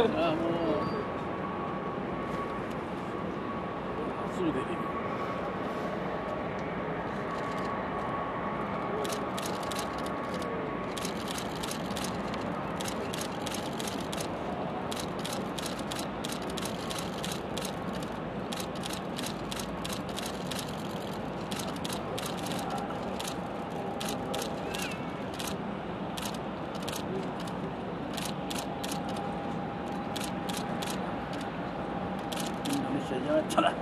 あもうすぐできる这叫出来。